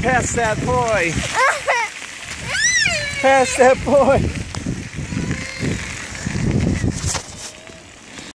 Pass that boy. Pass that boy.